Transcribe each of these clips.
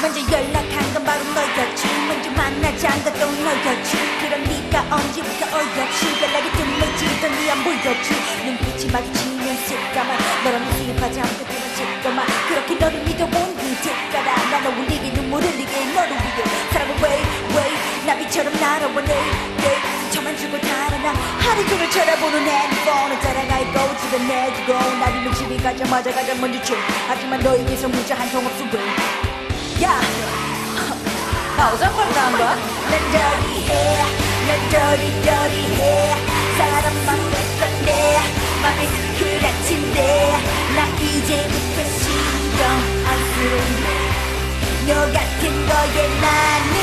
바로 너였지. 먼저 만나지 않았던 너였지. 그럼 네가 언제부터 어였지 연락이 뜸해지던 네안 보였지. 눈빛이 마주치면 새까만 너랑 슬퍼지 않고 들어질까만. 그렇게 너를 믿어본 그제까라 나 너를 흘리게 눈물 흘리게 너를 위해 사랑은 way 나비처럼 날아와 내일 저만 주고 달아나. 하루 종일 쳐다보는 핸드폰을 자랑하고 집에 내주고 나비는 집에 가자마자 가장 먼저 줘. 하지만 너에게서 문자 한통 없어 왜 야! 나 어장관리다 한 거야? 난 dirty해 난 dirty dirty해. 사람만 될 건데 맘이 그렇친데. 나 이제부터 신경 안 쓸래 너 같은 거에 나는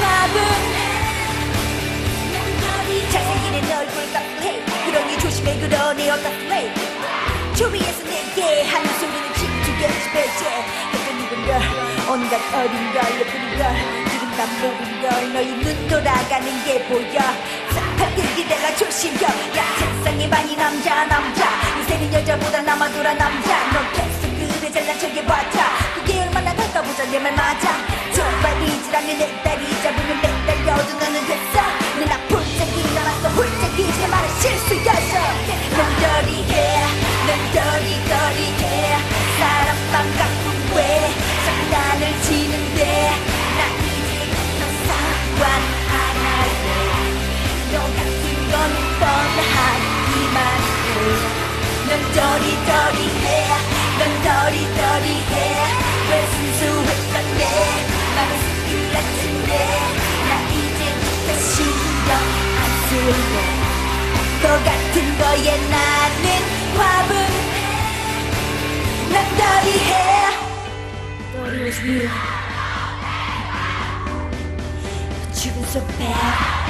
화분 잘생긴 애 얼굴 까쁘해. 그러니 조심해 애 어따플레이 주위에서 내게 하는 소리는 집중해 배제. 어떤 누군가 온갖 어린 걸 예쁜 걸 지금 난 모든 걸 너희 눈 돌아가는 게 보여. 싹할 들기 내가 조심겨. 야 세상에 많이 남자 남자. 요새는 여자보다 남아돌아 남자. 너 계속 그래 잘난 척해봤자. 그게 얼마나 가까보자 내 말 맞아. 정말 이지랑에 내 다리 잡으면 매달려도 너는 됐어 더리더리해. 넌 더리더리해. 왜 순수했던데? 나는 스킬 같은데. 나 이제부터 신경 안 쓸래 너 같은 거에 나는 화분. 난 더리해. Dirty was real But you've been so bad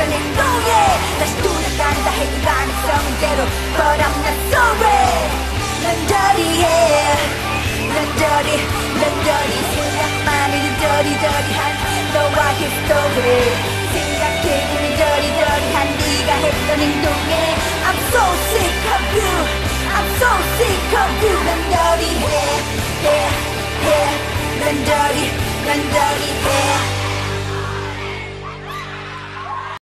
변해 Oh yeah 다시 돌아간다 해도 가능성은 제로 But I'm not sorry 난 dirty yeah 난 dirty 난 dirty 생각만 해도 dirty dirty한 너와 의 story 생각해보니 dirty dirty한 네가 했던 행동에 I'm so sick of you I'm so sick of you 난 dirty yeah yeah yeah 난 dirty 난 dirty yeah